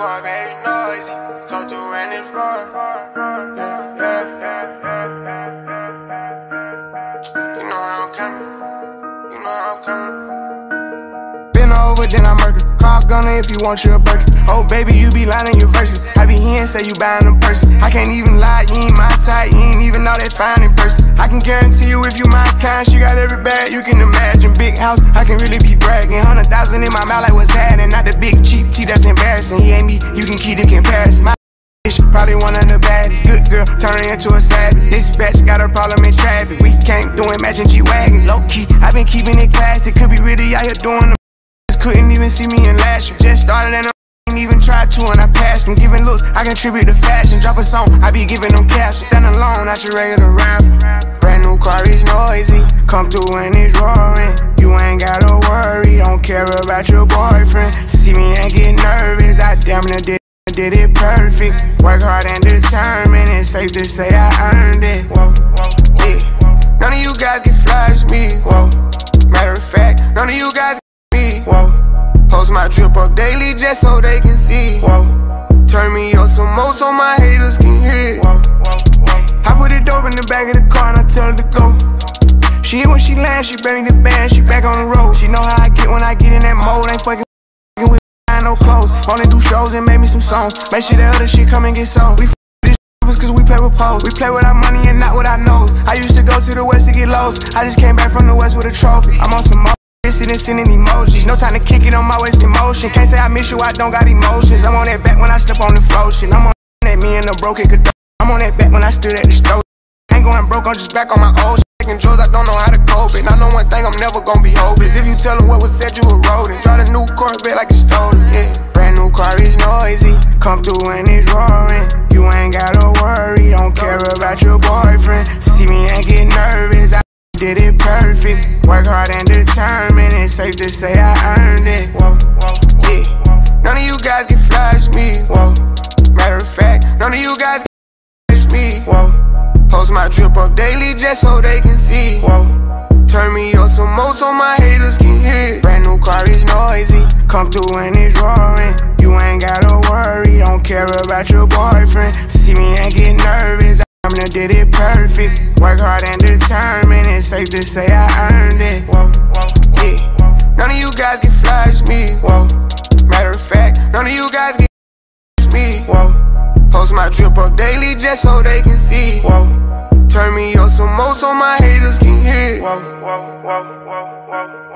car very noisy. Go it's roar. Yeah, yeah, You know how I'm coming. You know how I'm coming. Been over, then I'm murder. Call Gunna if you want your burger. Oh, baby, you be lying your verses. I be here and say you buying them purses. I can't even lie, you ain't my type. You ain't even know that fine in person. I can guarantee you if you my kind, she got every bag you can imagine. Big house, I can really be bragging. Hundred thousand in my mouth, like what's happening. Not the big cheap tea that's embarrassing. He ain't me, you can keep the comparison. My bitch, probably one of the baddest. Good girl, turning into a savage. This bitch got a problem in traffic. We can't do it, matching G-Wagon. Low key, i been keeping it classy. Could be really out here doing the couldn't even see me in last year. Just started and I ain't even tried to and I passed them. Giving looks, I contribute to fashion. Drop a song, I be giving them captions. Stand alone, not your regular Come through and it's roaring. You ain't gotta worry, don't care about your boyfriend. See me and get nervous. I damn near did, did it perfect. Work hard and determined. It's safe to say I earned it. Whoa, yeah. None of you guys can flash me. Whoa. Matter of fact, none of you guys can me. Whoa. Post my drip up daily just so they can see. Whoa. Turn me up some more so my haters can She she bring the band, she back on the road. She know how I get when I get in that mode. Ain't fucking with no clothes. Only do shows and make me some songs. Make sure that other shit come and get sold. We cause we play with pose. We play with our money and not with our nose. I used to go to the west to get lows. I just came back from the west with a trophy. I'm on some more. Sitting, sending emojis. No time to kick it on my waist in motion. Can't say I miss you, I don't got emotions. I'm on that back when I step on the floor. Shit, I'm on that me and the broken could I'm on that back when I stood at the stove. Ain't going broke, I'm just back on my old shit. Taking drugs, I don't know how it. I know one thing, I'm never gonna be hopeless. If you tell them what was said, you were rodent. Drive a new Corvette like it's stolen. Yeah, brand new car is noisy. Come through and it's roaring. You ain't gotta worry, don't care about your boyfriend. See me and get nervous. I did it perfect. Work hard and determined. It's safe to say I earned it. Whoa, yeah. None of you guys can flash me. Whoa. Matter of fact, none of you guys can flash me. Whoa. Post my drip up daily just so they can see. Whoa. Turn me up some more so my haters can hear. Brand new car is noisy. Come through and it's roaring. You ain't gotta worry, don't care about your boyfriend. See me and get nervous. I'm gonna did it perfect. Work hard and determined. It's safe to say I earned it. Whoa, yeah. None of you guys can flash me. Whoa. Matter of fact, none of you guys can flash me. Whoa. Post my drip up daily just so they can see. Whoa. Turn me up some more so my haters can hear. Whoa, whoa, whoa.